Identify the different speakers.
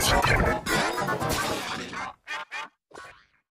Speaker 1: Thank.